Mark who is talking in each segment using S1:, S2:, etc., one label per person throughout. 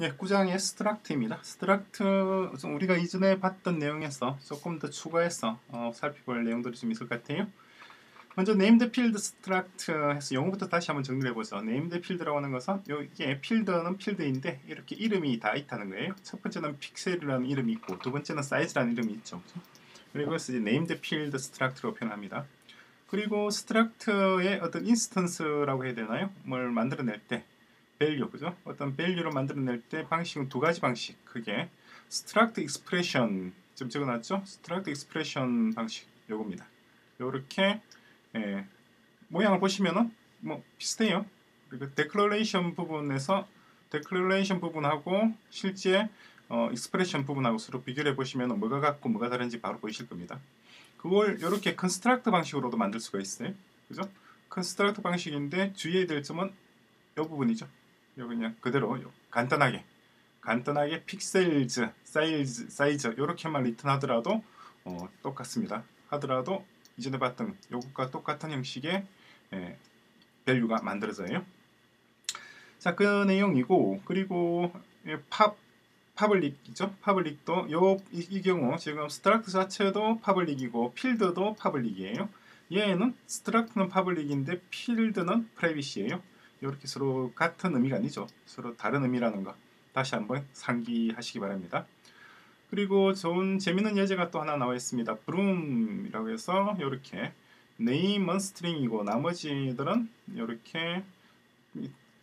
S1: 예, 구장의 struct입니다. struct 우리가 이전에 봤던 내용에서 조금 더 추가해서 어, 살펴볼 내용들이 좀 있을 것 같아요. 먼저 named field struct 해서 용어부터 다시 한번 정리해 보죠. named field라고 하는 것은 이게 필드는 필드인데 이렇게 이름이 다 있다는 거예요. 첫 번째는 픽셀이라는 이름이 있고 두 번째는 사이즈라는 이름이 있죠. 그리고 이제 named field struct로 표현합니다. 그리고 struct의 어떤 instance라고 해야 되나요? 뭘 만들어낼 때 value 그죠? 어떤 value를 만들어낼 때 방식은 두 가지 방식 그게 struct expression 좀 적어놨죠? struct expression 방식 요겁니다. 요렇게 예, 모양을 보시면은 뭐 비슷해요. 그리고 declaration 부분에서 declaration 부분하고 실제 어, expression 부분하고 서로 비교를 해보시면 뭐가 같고 뭐가 다른지 바로 보이실 겁니다. 그걸 이렇게 construct 방식으로도 만들 수가 있어요. 그죠? construct 방식인데 주의해야 될 점은 이 부분이죠. 요 그냥 그대로 간단하게 간단하게 pixels, size, size 이렇게만 return하더라도 어, 똑같습니다. 하더라도 이전에 봤던 요것과 똑같은 형식의 예, value가 만들어져요. 자, 그 내용이고 그리고 예, pub public이죠. public도 요, 이, 이, 경우 지금 struct 자체도 public이고 필드도 public이에요. 얘는 struct는 public인데 필드는 private이에요. 이렇게 서로 같은 의미가 아니죠. 서로 다른 의미라는 거 다시 한번 상기하시기 바랍니다. 그리고 좋은 재밌는 예제가 또 하나 나와 있습니다. Broom이라고 해서 이렇게 name은 String이고 나머지들은 이렇게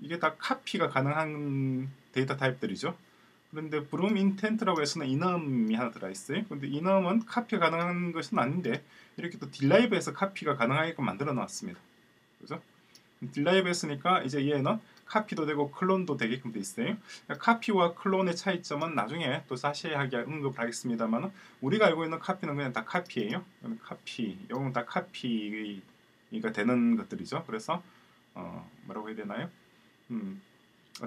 S1: 이게 다 카피가 가능한 데이터 타입들이죠. 그런데 BroomIntent라고 해서는 enum이 하나 들어있어요. 근데 enum은 카피 가능한 것은 아닌데 이렇게 또 derive해서 카피가 가능하게끔 만들어 놨습니다. 그죠? derive 했으니까 이제 얘는 카피도 되고 클론도 되게끔 돼 있어요. 카피와 클론의 차이점은 나중에 또 자세하게 언급을 하겠습니다만 우리가 알고 있는 카피는 그냥 다 카피예요. 카피, 이건 다 카피가 되는 것들이죠. 그래서 어, 뭐라고 해야 되나요? 음,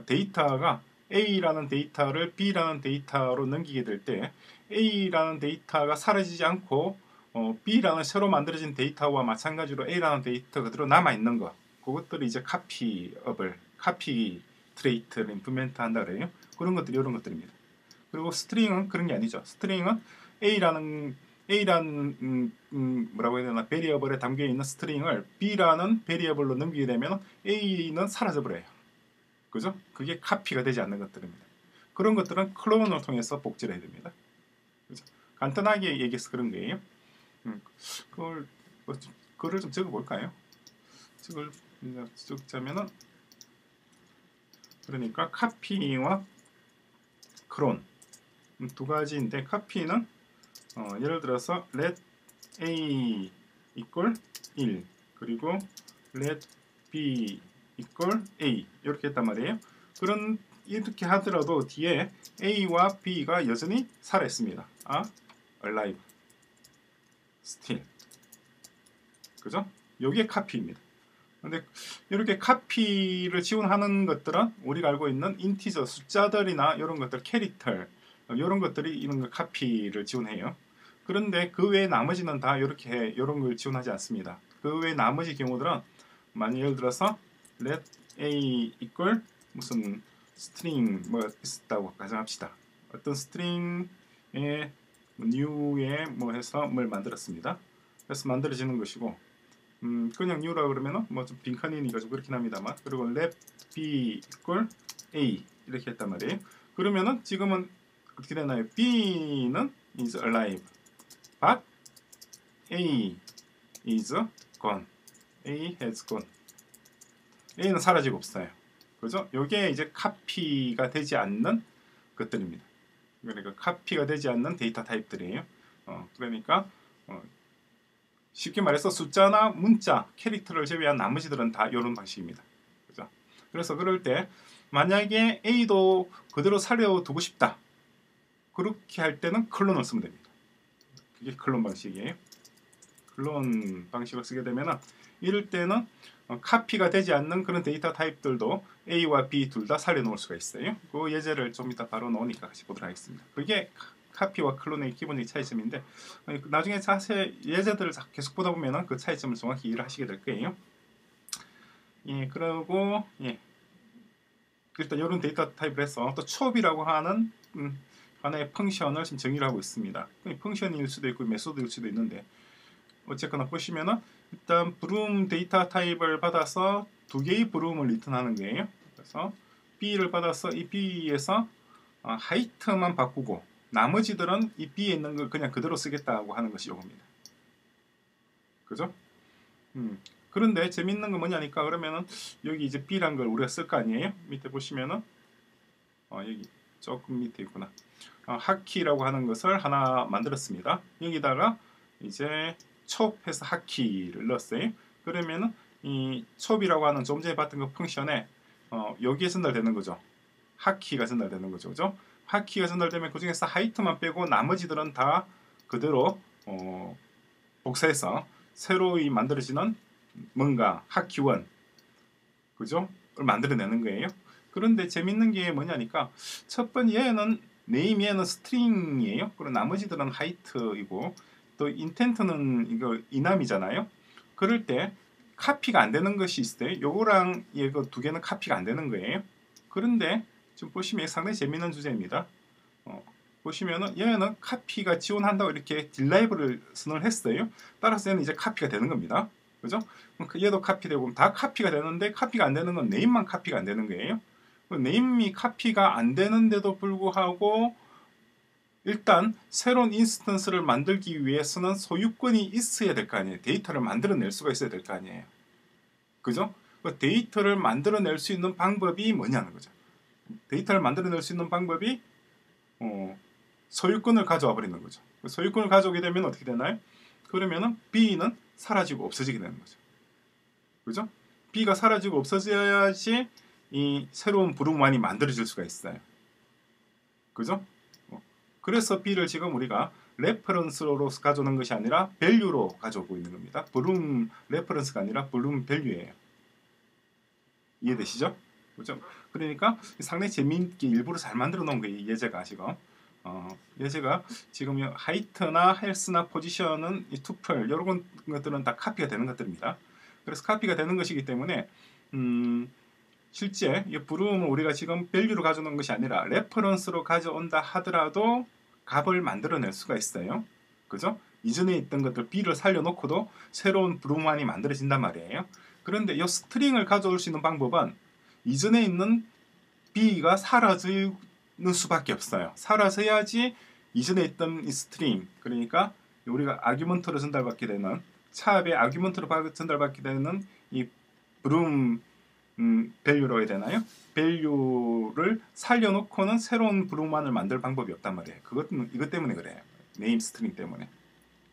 S1: 데이터가 A라는 데이터를 B라는 데이터로 넘기게 될 때 A라는 데이터가 사라지지 않고 어, B라는 새로 만들어진 데이터와 마찬가지로 A라는 데이터 그대로 남아 있는 것 그것들이 이제 카피업을 카피 trait를 implement 한다 그래요. 그런 것들이 이런 것들입니다. 그리고 String은 그런 게 아니죠. 스트링은 A라는 A라는 음, 음, 뭐라고 해야 되나 variable에 담겨 있는 String을 B라는 variable로 넘기게 되면 A는 사라져 버려요. 그죠? 그게 카피가 되지 않는 것들입니다. 그런 것들은 클론을 통해서 복제를 해야 됩니다. 그죠? 간단하게 얘기해서 그런 거예요. 음, 그걸 뭐, 그거를 좀 적어 볼까요? 적을 적자면은 그러니까 카피와 크론 두 가지인데 카피는 어, 예를 들어서 let a equal 1 그리고 let b equal a 이렇게 했단 말이에요. 그런 이렇게 하더라도 뒤에 a와 b가 여전히 살아있습니다. 아, alive, still. 그죠? 요게 카피입니다. 근데 이렇게 카피를 지원하는 것들은 우리가 알고 있는 인티저 숫자들이나 이런 것들 캐릭터 이런 것들이 이런 카피를 지원해요. 그런데 그 외에 나머지는 다 이렇게 이런 걸 지원하지 않습니다. 그외 나머지 경우들은 만약 예를 들어서 let a equal 무슨 string 뭐 있다고 가정합시다. 어떤 string의 new에 뭐 해서 뭘 만들었습니다. 그래서 만들어지는 것이고 음, 그냥 new라 그러면은 뭐 좀 빈칸이니까 좀 그렇긴 합니다만 그리고 let b equal a 이렇게 했단 말이에요. 그러면은 지금은 어떻게 되나요? b는 is alive, but a is gone. a has gone. a는 사라지고 없어요. 그죠? 이게 이제 카피가 되지 않는 것들입니다. 그러니까 카피가 되지 않는 데이터 타입들이에요. 어, 그러니까 어, 쉽게 말해서 숫자나 문자, 캐릭터를 제외한 나머지들은 다 이런 방식입니다. 그죠? 그래서 그럴 때 만약에 A도 그대로 살려두고 싶다. 그렇게 할 때는 클론을 쓰면 됩니다. 그게 클론 방식이에요. 클론 방식을 쓰게 되면 이럴 때는 카피가 되지 않는 그런 데이터 타입들도 A와 B 둘 다 살려놓을 수가 있어요. 그 예제를 좀 이따 바로 넣으니까 같이 보도록 하겠습니다. 그게 카피와 클론의 기본적인 차이점인데 나중에 자세 예제들을 계속 보다 보면 그 차이점을 정확히 이해를 하시게 될 거예요. 예, 그리고 예. 일단 이런 데이터 타입을 해서 또 chop이라고 하는 음, 하나의 function을 지금 정의를 하고 있습니다. function일 수도 있고 method일 수도 있는데 어쨌거나 보시면은 일단 Broom 데이터 타입을 받아서 두 개의 Broom을 리턴하는 거예요. 그래서 B를 받아서 이 B에서 어, height만 바꾸고 나머지들은 이 B에 있는 걸 그냥 그대로 쓰겠다고 하는 것이 이겁니다. 그죠? 음. 그런데 재밌는 건 뭐냐니까 그러면은 여기 이제 B란 걸 우리가 쓸 거 아니에요? 밑에 보시면은 어, 여기 조금 밑에 있구나. 어, 하키라고 하는 것을 하나 만들었습니다. 여기다가 이제 첩해서 하키를 넣었어요. 그러면은 이 첩이라고 하는 좀 전에 봤던 그 펑션에 어, 여기에 전달되는 거죠. 하키가 전달되는 거죠. 그죠? 하키가 전달되면 그 중에서 하이트만 빼고 나머지들은 다 그대로 어, 복사해서 새로이 만들어지는 뭔가 하키원 그죠? 를 만들어내는 거예요. 그런데 재밌는 게 뭐냐니까 첫 번째 얘는 name 얘는 String이에요. 그리고 나머지들은 height이고 또 intent는 이거 enum이잖아요. 그럴 때 카피가 안 되는 것이 있어요. 요거랑 이거 두 개는 카피가 안 되는 거예요. 그런데 지금 보시면 상당히 재밌는 주제입니다. 어, 보시면은 얘는 카피가 지원한다고 이렇게 derive를 선언을 했어요. 따라서 얘는 이제 카피가 되는 겁니다. 그죠? 그 얘도 카피되고 다 카피가 되는데 카피가 안 되는 건 name만 카피가 안 되는 거예요. 그 name이 카피가 안 되는데도 불구하고 일단 새로운 instance를 만들기 위해서는 소유권이 있어야 될 거 아니에요. 데이터를 만들어낼 수가 있어야 될 거 아니에요. 그죠? 그 데이터를 만들어낼 수 있는 방법이 뭐냐는 거죠. 데이터를 만들어낼 수 있는 방법이 어, 소유권을 가져와 버리는 거죠. 그 소유권을 가져오게 되면 어떻게 되나요? 그러면은 B는 사라지고 없어지게 되는 거죠. 그죠? B가 사라지고 없어져야지 이 새로운 broom1이 만들어질 수가 있어요. 그죠? 그래서 B를 지금 우리가 reference로 가져오는 것이 아니라 value로 가져오고 있는 겁니다. Broom reference가 아니라 Broom value예요. 이해되시죠? 그죠? 그러니까 상당히 재미있게 일부러 잘 만들어 놓은 거예요. 예제가 지금. 어, 예제가 지금 height나 health나 포지션은 이 tuple 이런 것들은 다 카피가 되는 것들입니다. 그래서 카피가 되는 것이기 때문에 음, 실제 이 Broom을 우리가 지금 value로 가져오는 것이 아니라 reference로 가져온다 하더라도 값을 만들어낼 수가 있어요. 그죠? 이전에 있던 것들 B를 살려놓고도 새로운 broom1이 만들어진단 말이에요. 그런데 이 String을 가져올 수 있는 방법은 이전에 있는 B가 사라지는 수밖에 없어요. 사라져야지 이전에 있던 이 String 그러니까 우리가 argument로 전달받게 되는 chop의 argument로 전달받게 되는 이 Broom 음, value로 해야 되나요? value를 살려놓고는 새로운 broom1을 만들 방법이 없단 말이에요. 그것 이것 때문에 그래요. name String 때문에.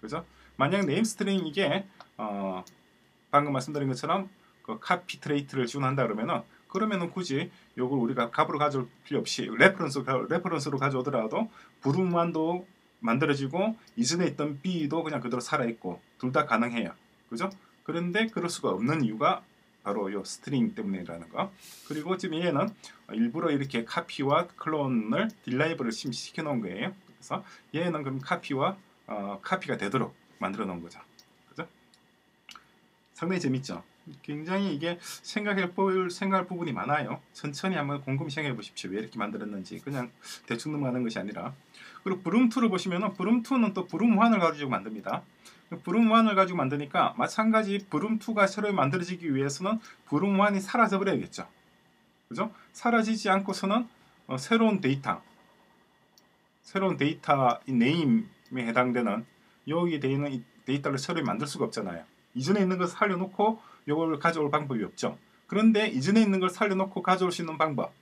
S1: 그죠? 만약 name String 이게 어, 방금 말씀드린 것처럼 그 카피 trait를 지원한다 그러면은 그러면은 굳이 요걸 우리가 값으로 가져올 필요 없이 reference reference로 가져오더라도 broom1도 만들어지고 이전에 있던 B도 그냥 그대로 살아 있고 둘 다 가능해요. 그죠? 그런데 그럴 수가 없는 이유가 바로 요 String 때문이라는 거. 그리고 지금 얘는 일부러 이렇게 카피와 클론을 derive를 심시켜 놓은 거예요. 그래서 얘는 그럼 카피와 어, 카피가 되도록 만들어 놓은 거죠. 그죠? 상당히 재밌죠. 굉장히 이게 생각해 볼 생각할 부분이 많아요. 천천히 한번 곰곰이 생각해 보십시오. 왜 이렇게 만들었는지 그냥 대충 넘어가는 것이 아니라 그리고 브룸2를 보시면은 브룸2는 또 브룸1을 가지고 만듭니다. 브룸1을 가지고 만드니까 마찬가지 브룸2가 새로 만들어지기 위해서는 브룸1이 사라져 버려야겠죠. 그죠? 사라지지 않고서는 어, 새로운 데이터 새로운 데이터 이 name에 해당되는 여기에 되어 있는 데이터를 새로 만들 수가 없잖아요. 이전에 있는 것을 살려놓고 이걸 가져올 방법이 없죠. 그런데 이전에 있는 걸 살려놓고 가져올 수 있는 방법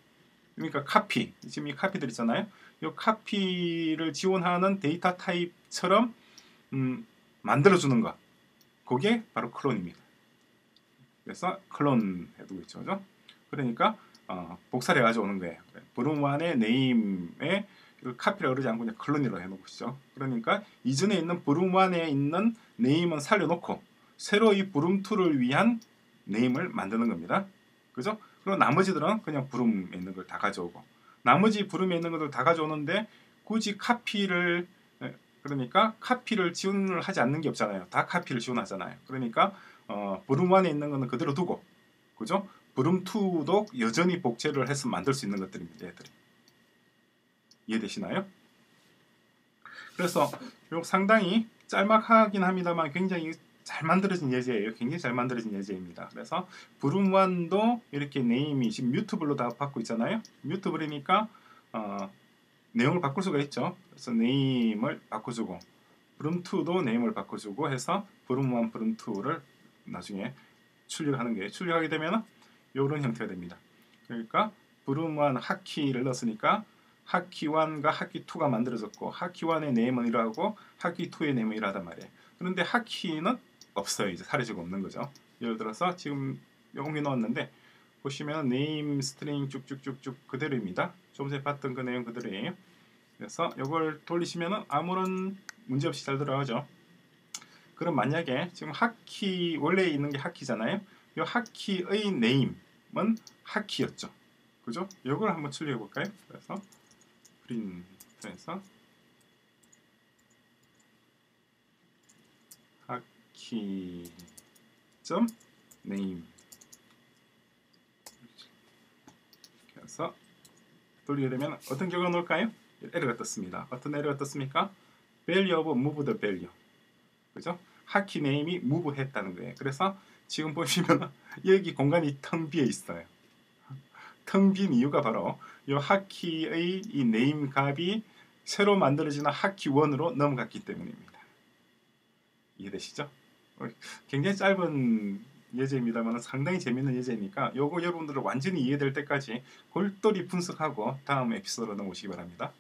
S1: 그러니까 카피 지금 이 카피들 있잖아요. 이 카피를 지원하는 데이터 타입처럼 음, 만들어주는 것. 그게 바로 클론입니다. 그래서 클론 해두고 있죠. 그죠? 그러니까 어, 복사를 해가지고 오는 거예요. broom1의 name에 카피를 어르지 않고 그냥 클론이라고 해놓으시죠. 그러니까 이전에 있는 broom1에 있는 name은 살려놓고 새로 이 broom2를 위한 name을 만드는 겁니다. 그죠? 그리고 나머지들은 그냥 broom에 있는 걸 다 가져오고 나머지 broom에 있는 것들 다 가져오는데 굳이 카피를 그러니까 카피를 지원을 하지 않는 게 없잖아요. 다 카피를 지원하잖아요. 그러니까 어, 브룸 안에 있는 거는 그대로 두고 그죠? 브룸2도 여전히 복제를 해서 만들 수 있는 것들입니다. 얘들이. 이해되시나요? 그래서 요 상당히 짤막하긴 합니다만 굉장히 잘 만들어진 예제예요. 굉장히 잘 만들어진 예제입니다. 그래서 브룸1도 이렇게 네임이 지금 뮤트블로 다 받고 있잖아요. 뮤트블이니까 어, 내용을 바꿀 수가 있죠. 그래서 네임을 바꿔주고 broom2도 name을 바꿔주고 해서 broom1, broom2를 나중에 출력하는 게 출력하게 되면 이런 형태가 됩니다. 그러니까 broom1 hokey를 넣었으니까 hokey1과 hokey2가 만들어졌고 hokey1의 name은 이러하고 hokey2의 name은 이러하단 말이에요. 그런데 hokey는 없어요. 이제 사라지고 없는 거죠. 예를 들어서 지금 옮겨 넣었는데 보시면 name String 쭉쭉쭉쭉 그대로입니다. 좀 전에 봤던 그 내용 그대로예요. 그래서 이걸 돌리시면 아무런 문제 없이 잘 들어가죠. 그럼 만약에 지금 하키 원래 있는 게 하키잖아요. 이 하키의 네임은 하키였죠. 그죠? 이걸 한번 출력해 볼까요? 그래서 프린트에서 하 키 점 네임 그래서 돌리게 되면 어떤 결과가 나올까요? 에러가 떴습니다. 어떤 에러가 떴습니까? borrow of moved value 그죠? hokey name이 move 했다는 거예요. 그래서 지금 보시면 여기 공간이 텅 비어 있어요. 텅 빈 이유가 바로 이 hokey의 이 name 값이 새로 만들어지는 hokey1으로 넘어갔기 때문입니다. 이해되시죠? 어, 굉장히 짧은 예제입니다만 상당히 재밌는 예제니까 요거 여러분들은 완전히 이해될 때까지 골똘히 분석하고 다음 에피소드로 넘어오시기 바랍니다.